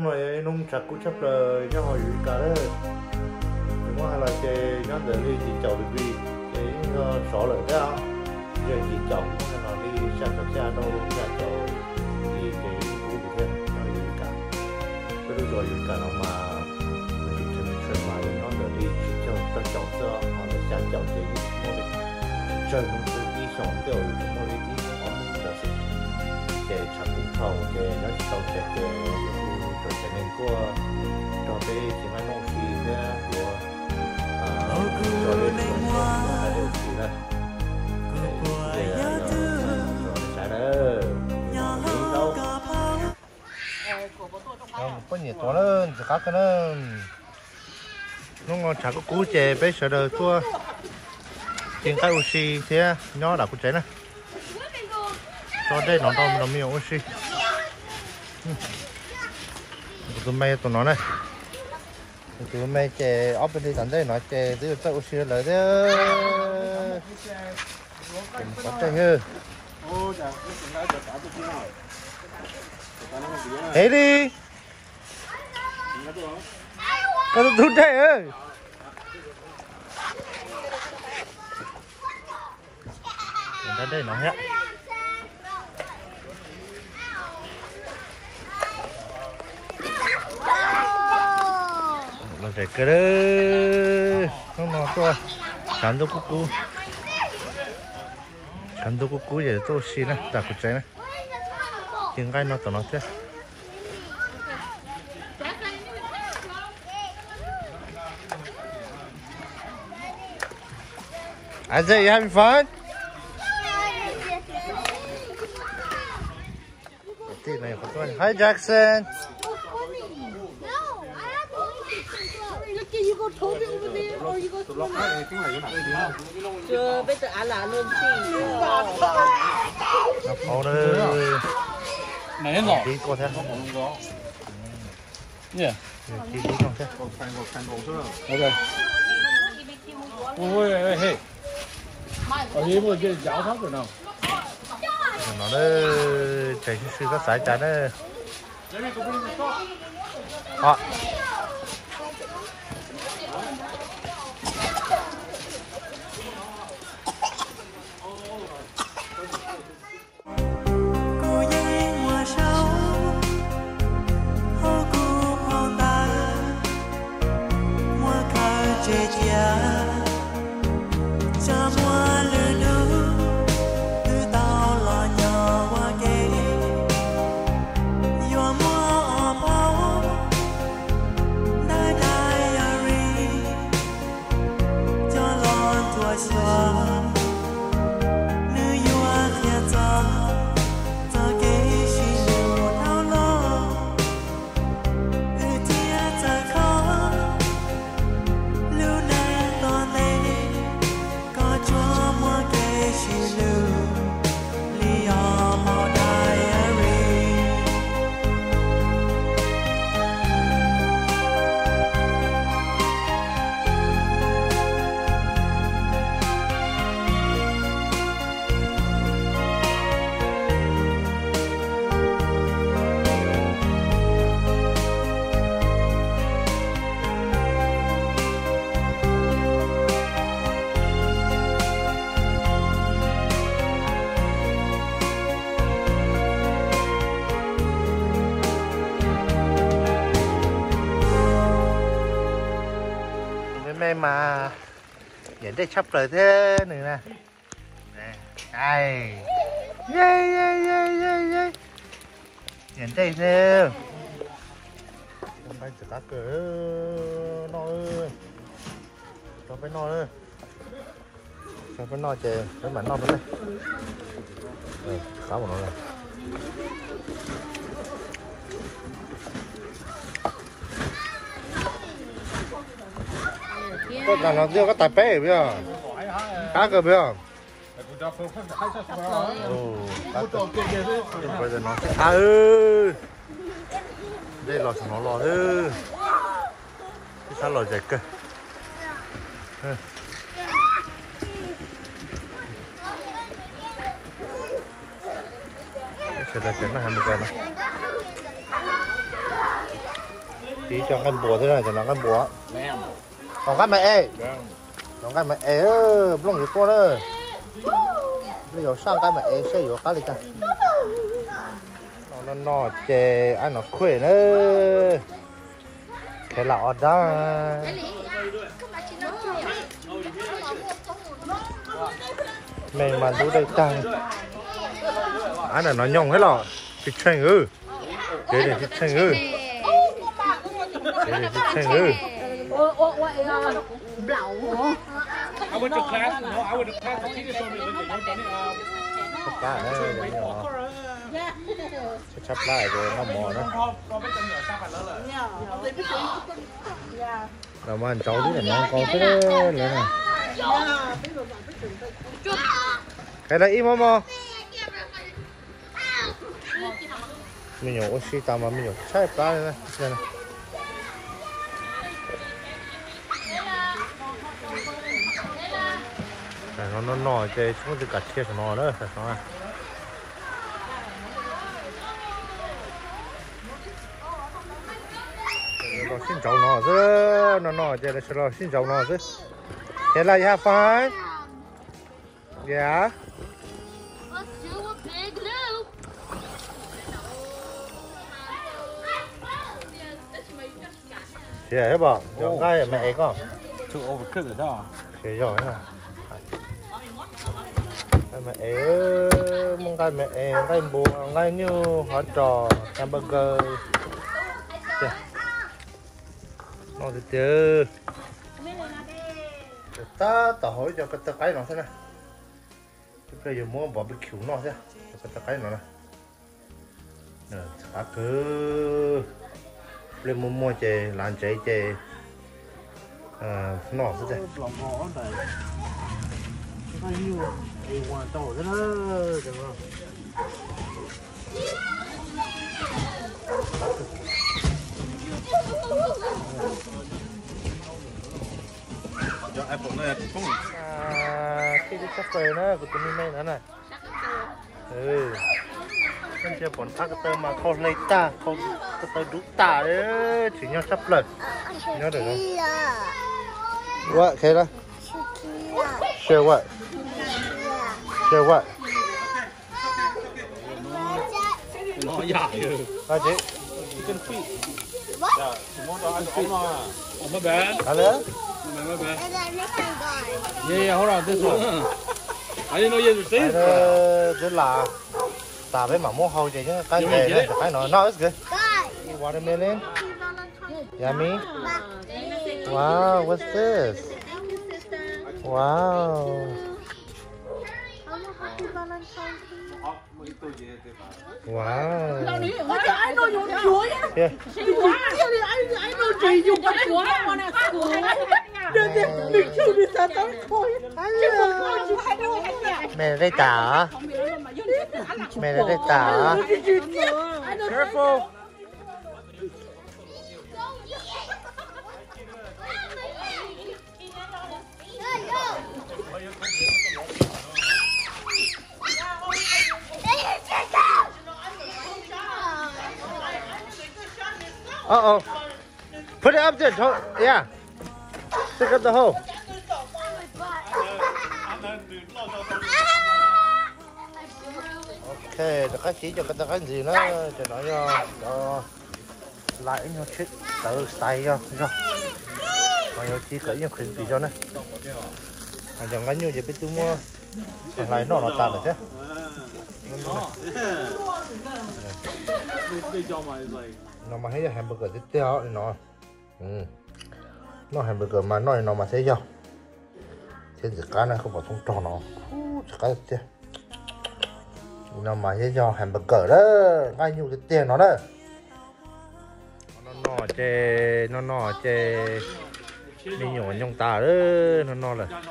rồi nông chặt cũng chấp rồi cho họ ủy cả đó nhưng mà là cái nhóm để đi chỉ chậu được ờ, đi cái sổ lợi thế không giờ chỉ chậu nó đi xa chậu xa đâu ra chậu, đi cái khu vực thế nó ủy cả. Cái lúc rồi ủy cả nó mà mình chân mà nó để đi chỉ chậu trong chậu sơ họ là xa chậu thì nó đi chơi cũng chơi đi sống đều nó đi đi họ mình là sự cái chặt cũng thầu cái nó chỉ thầu cái cái rồi cho nên của cho tới chỉ mà nông phi nữa của à cho đến cũng là điều gì đó để rồi trả đó đâu không có ตัว nữa chỉ có cái nữa nó ngon chả có cú chè bé sợ đời tua trên cái oxy thế nhỏ đã cú chè này cho đây nó đâu nó miêu oxy tụi mày, tụi nó này. Tụi mày chè ốp bên đi tận đây nó chè tụi tao oxy lại đó cũng có chơi hư. Thế đi. Có tụi chè ơi. Đến đây, nó hết nó sẽ cái đó không nó to sản cú cucu đâu đồ cú vậy tôi xin nè đặt cái trái nè tiếng gai nó tao nó thế Isaiah, you having fun? Hi Jackson. There or you go to chưa bây giờ ăn là luôn chi Nó nữa. này nó Tí cô thế. yeah Tí tí con thế. ok. Ôi ôi hey. Ở đây một cái giáo pháp rồi nào? Nó nó chạy sư có sải chạy nó à nhận đây sắp rồi thế nữa nè. Này, ai? Yeah yeah yeah yeah yeah nhận đây thế hôm nay chỉ các cỡ nó ơi. Cho phải nó ơi. Cho phải nó chè cái mảnh nó bên đây ừ, khá một nó này có là nó chưa có tài bé bây giờ cá cơ bây giờ bây giờ nó à ư đây là nó lò ư cái sao lò chạy cơ. Ừ. Cái sẽ là cái nó hai mươi cái này. Cho cái bùa thế này, cho nó cái bùa còn cái mẹ ê. Vâng. còn cái mẹ ê ơ không được to đó bây giờ sang cái mẹ ê sẽ có cái gì cả nó nó chè ăn nó khỏe nữa. Cái lọ đó. Mình mà đủ đây tăng anh là nó nhông hết lọ. Thịt chanh ư. Để để thịt chanh ư. Để để thịt chanh ư I went to class, no, I went to class. The teacher told me, don't need uh, chắc lại đấy chắc rồi nó mò nó. Rồi. rồi mà anh cháu biết là nó con thế đấy này. Cái này im mò mình nhổ oxy tao mà mình nhổ. Sai ba này này này Này, nó nó nọ chơi chúng tôi cả chia cho nó nữa phải không ạ nó xin cháu nó chứ nó nó chơi sao xin cháu nó chứ thế là ya yeah a big loop. thế hết bảo cho cái mẹ con. Too overcooked đó. thế rồi cái mẹ, mong cái mẹ cái bùa cái như họ trò, hamburger. Nó thì chứ. Ta ta hỏi cho cái ta cái nó thế này cái bây giờ mua bỏ bị cứu nó thế cái ta cái nó này nè à cứ. Lên mua mua chè làm chè chè. À nó thế này thì hoàn tổ thế đó được không? Cho em cũng này cũng à cái cái cà phê nó của tụi mình này này. Ừ. Anh chưa bọn ta cái mà không lấy ta không cái tơ ta đấy chỉ nhau sắp lần. Nhớ được không? What okay đó share what share what nó dài rồi. chị Chicken feet. Yeah, tomorrow đó ăn feet. Oh, my bad. à đấy My bad. Yeah, yeah, hold on, this one. I didn't know you had to say cái this. đó cái là ta với mà mua hầu chứ cái này cái nó nó is good watermelon yummy wow what's this wow wow yeah. Mẹ đây tả mẹ đây tả Careful. Uh oh put it up there Don't, yeah. Stick up the hole. Ok được cái chỉ cho cái cái gì nó cho nó cho cho lại nó chết tự tay cho cho. Mà nó chỉ cởi những khuyến gì cho nó. À chẳng cái như vậy biết tôi mua. Lại nó nó tàn rồi chứ. They nó mà thấy hamburger tiếp theo thì nó. Ừ. nó hamburger mà nó nó mà thấy chưa trên cái cá này không phải không trò nó. Cái chứ nó mà thấy cho hamburger đó. Ngay nhiều cái tiền nó đó. Nó nó chê, nó nó chê. Đi nhỏ nhông ta đó. Nó nó là.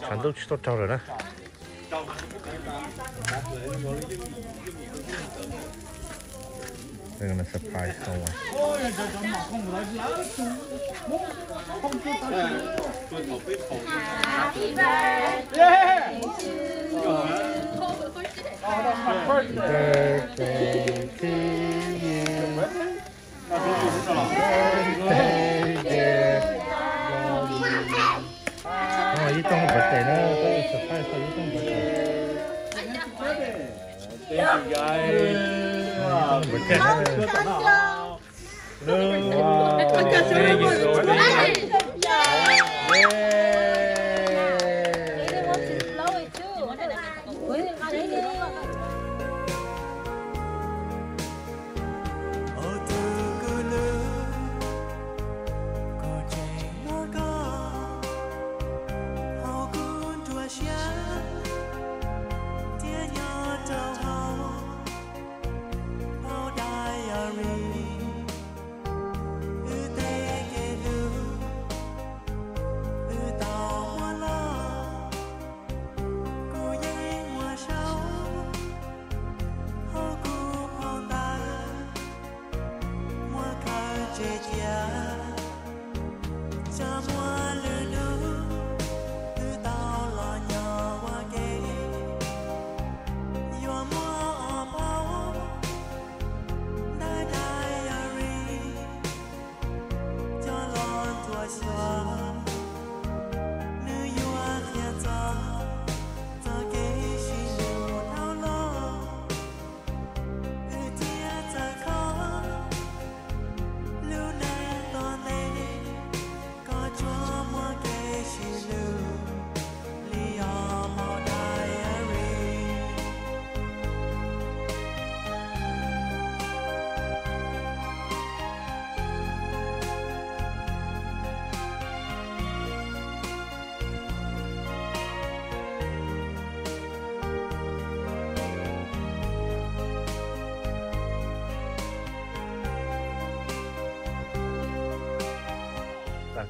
Chẳng tốt tốt trâu rồi đó. They're gonna surprise someone. Happy birthday Yeah! Birthday to you. Birthday dear Lonnie. Oh, you don't birthday, no? Don't surprise, you don't birthday. Thank you guys trong bật tệ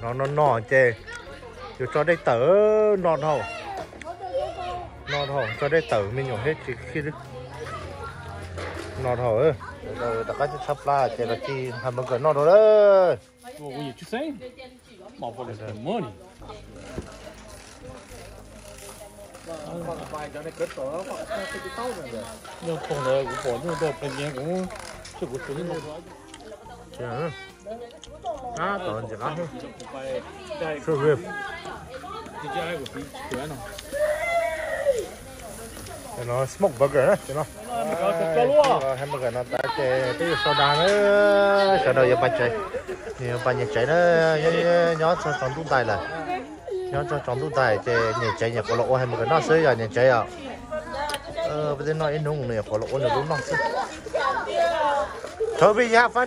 nó nó nọ chê. Chứ cho đây tớ nọ hầu nọ hầu cho đây tớ mình nhổ hết chỉ khi đi nọ hầu ơi. Rồi cả sẽ sắp la chê là chi hàm bằng cái nọ đó đấy What were you just saying? Motherfuckers got money. Nhưng không bọn nó đâu phải nhẹ cũng chứ chứ nó smoke burger đấy cho nó. Ờ, có nó ta chê tí soda nữa cho đâu giờ bạch chê nhiều bạch nhà chạy nó nhớ cho tròn tủ tay là. Nhớ cho trong tủ tay chê nhà chạy nhà có lỗ hamburger nó xứ giờ nhà chạy à. Ờ bây giờ nó in nung này có lỗ nữa đúng không? Toby, you have?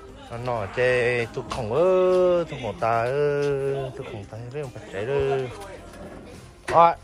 hay nó nó nó chê tôi không ơ tôi còn ta ơ tôi còn ta với ông phải chê đó rồi